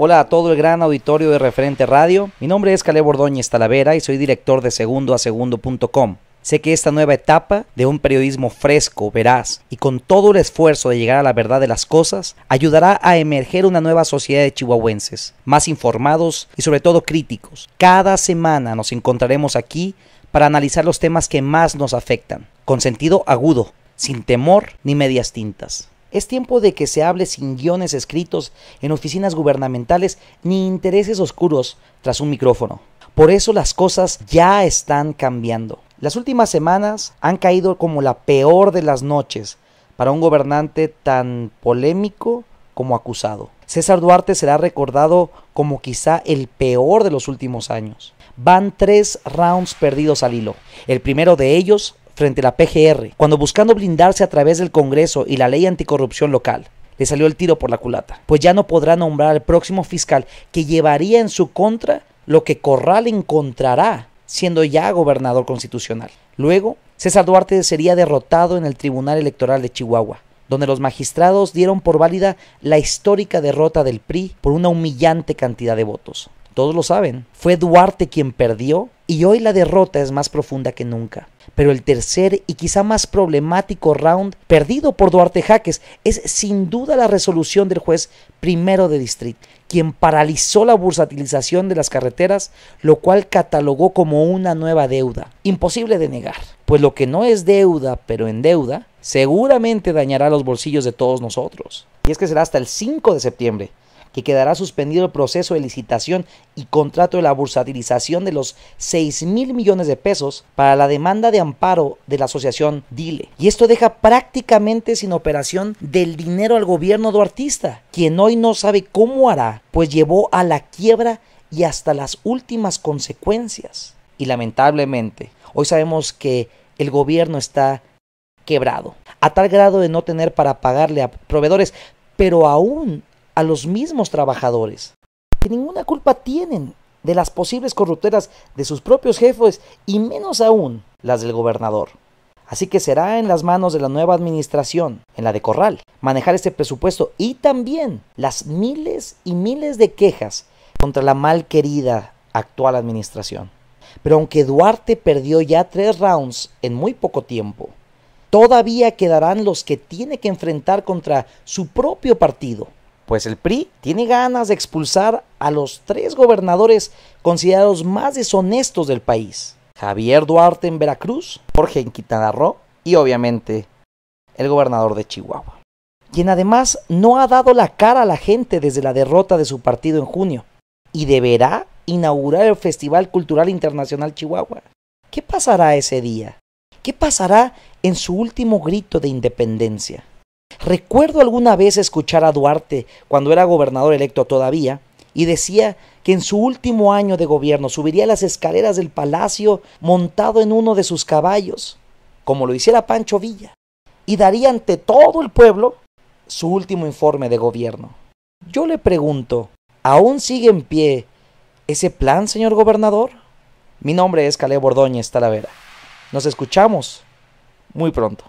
Hola a todo el gran auditorio de Referente Radio. Mi nombre es Caleb Ordóñez Talavera y soy director de segundo a segundo.com. Sé que esta nueva etapa de un periodismo fresco, veraz y con todo el esfuerzo de llegar a la verdad de las cosas ayudará a emerger una nueva sociedad de chihuahuenses, más informados y sobre todo críticos. Cada semana nos encontraremos aquí para analizar los temas que más nos afectan, con sentido agudo, sin temor ni medias tintas. Es tiempo de que se hable sin guiones escritos en oficinas gubernamentales ni intereses oscuros tras un micrófono. Por eso las cosas ya están cambiando. Las últimas semanas han caído como la peor de las noches para un gobernante tan polémico como acusado. César Duarte será recordado como quizá el peor de los últimos años. Van tres rounds perdidos al hilo. El primero de ellos frente a la PGR, cuando buscando blindarse a través del Congreso y la ley anticorrupción local, le salió el tiro por la culata, pues ya no podrá nombrar al próximo fiscal que llevaría en su contra lo que Corral encontrará siendo ya gobernador constitucional. Luego, César Duarte sería derrotado en el Tribunal Electoral de Chihuahua, donde los magistrados dieron por válida la histórica derrota del PRI por una humillante cantidad de votos. Todos lo saben, fue Duarte quien perdió y hoy la derrota es más profunda que nunca. Pero el tercer y quizá más problemático round perdido por Duarte Jaques es sin duda la resolución del juez primero de distrito, quien paralizó la bursatilización de las carreteras, lo cual catalogó como una nueva deuda. Imposible de negar, pues lo que no es deuda, pero en deuda, seguramente dañará los bolsillos de todos nosotros. Y es que será hasta el 5 de septiembre que quedará suspendido el proceso de licitación y contrato de la bursatilización de los 6 mil millones de pesos para la demanda de amparo de la asociación Dile. Y esto deja prácticamente sin operación del dinero al gobierno duartista, quien hoy no sabe cómo hará, pues llevó a la quiebra y hasta las últimas consecuencias. Y lamentablemente, hoy sabemos que el gobierno está quebrado, a tal grado de no tener para pagarle a proveedores, pero aún a los mismos trabajadores, que ninguna culpa tienen de las posibles corrupteras de sus propios jefes y menos aún las del gobernador. Así que será en las manos de la nueva administración, en la de Corral, manejar este presupuesto y también las miles y miles de quejas contra la mal querida actual administración. Pero aunque Duarte perdió ya tres rounds en muy poco tiempo, todavía quedarán los que tiene que enfrentar contra su propio partido, pues el PRI tiene ganas de expulsar a los tres gobernadores considerados más deshonestos del país. Javier Duarte en Veracruz, Jorge en Quintana Roo y obviamente el gobernador de Chihuahua, quien además no ha dado la cara a la gente desde la derrota de su partido en junio y deberá inaugurar el Festival Cultural Internacional Chihuahua. ¿Qué pasará ese día? ¿Qué pasará en su último grito de independencia? Recuerdo alguna vez escuchar a Duarte cuando era gobernador electo todavía y decía que en su último año de gobierno subiría las escaleras del palacio montado en uno de sus caballos, como lo hiciera Pancho Villa, y daría ante todo el pueblo su último informe de gobierno. Yo le pregunto, ¿aún sigue en pie ese plan, señor gobernador? Mi nombre es Caleb Ordóñez Talavera. Nos escuchamos muy pronto.